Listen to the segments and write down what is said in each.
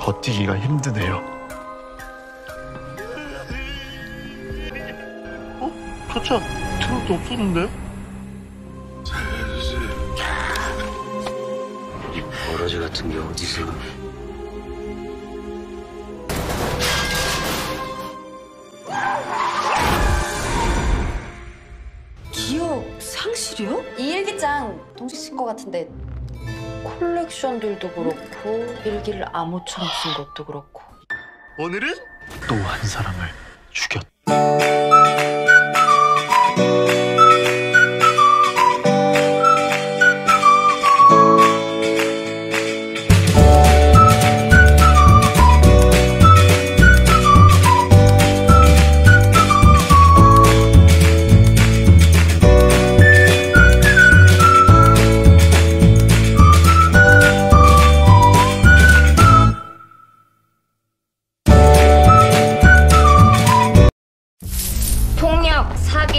버티기가 힘드네요. 어? 차차 트롯도 없었는데? 이 버러지 같은 게 어디서 기억 상실이요? 이 일기장 동식 쓴것 같은데 콜렉션들도 그렇고 일기를 암호처럼 쓴 것도 그렇고 오늘은 또 한 사람을 죽였다.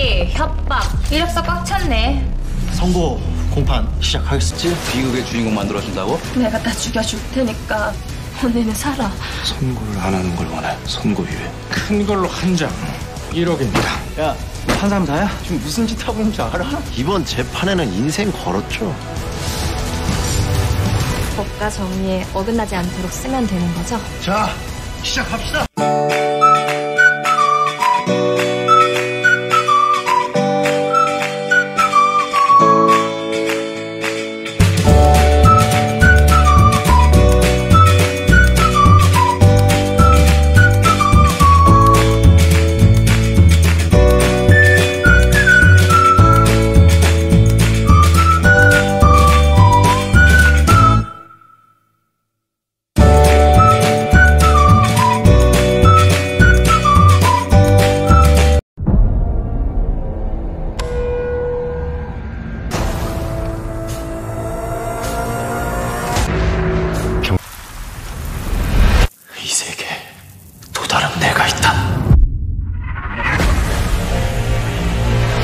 사기, 협박, 이력서 꽉 찼네. 선고 공판 시작하겠지? 비극의 주인공 만들어준다고? 내가 다 죽여줄 테니까 언니는 살아. 선고를 안 하는 걸 원해 선고 유예 큰 걸로 한 장 1억입니다. 야, 한 사람 다야? 지금 무슨 짓 하고 있는지 알아? 이번 재판에는 인생 걸었죠. 법과 정의에 어긋나지 않도록 쓰면 되는 거죠? 자, 시작합시다.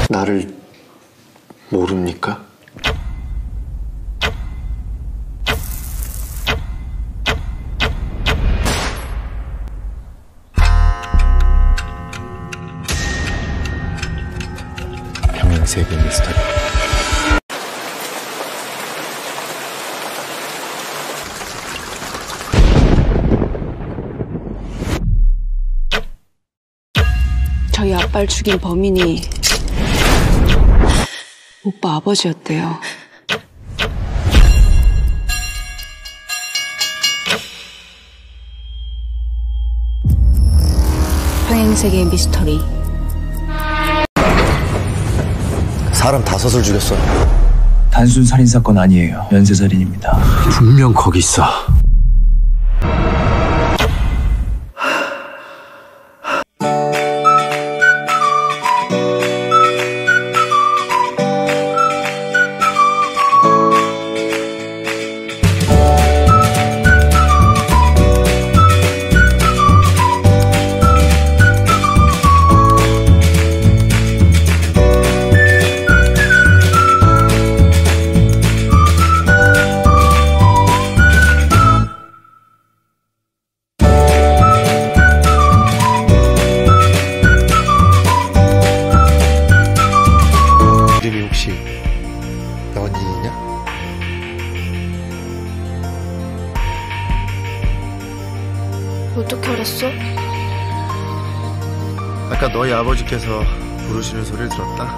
나를 모릅니까? 평행세계 미스터리. 저희 아빠를 죽인 범인이 오빠 아버지였대요. 평행세계 미스터리 사람 다섯을 죽였어. 단순 살인 사건 아니에요. 연쇄 살인입니다. 분명 거기 있어. 알았어? 아까 너희 아버지께서 부르시는 소리를 들었다.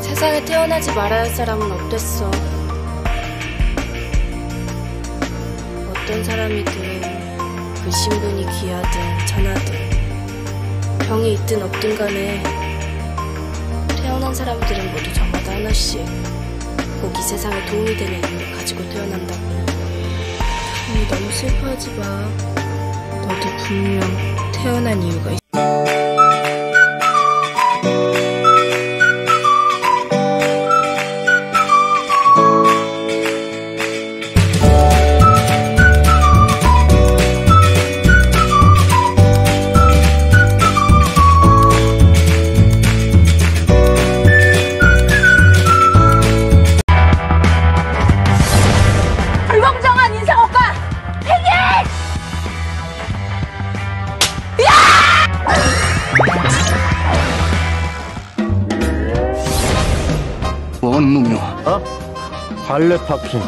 세상에 태어나지 말아야 할 사람은 없댔어. 어떤 사람이든 그 신분이 귀하든 천하든 병이 있든 없든 간에 태어난 사람들은 모두 저마다 하나씩 꼭 이 세상에 도움이 되는 이유를 가지고 태어난다고. 언니 너무 슬퍼하지 마. 너도 분명 태어난 이유가 있어. 놈이야? 어? 발레 파킹.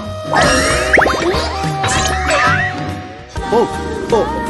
어, 어.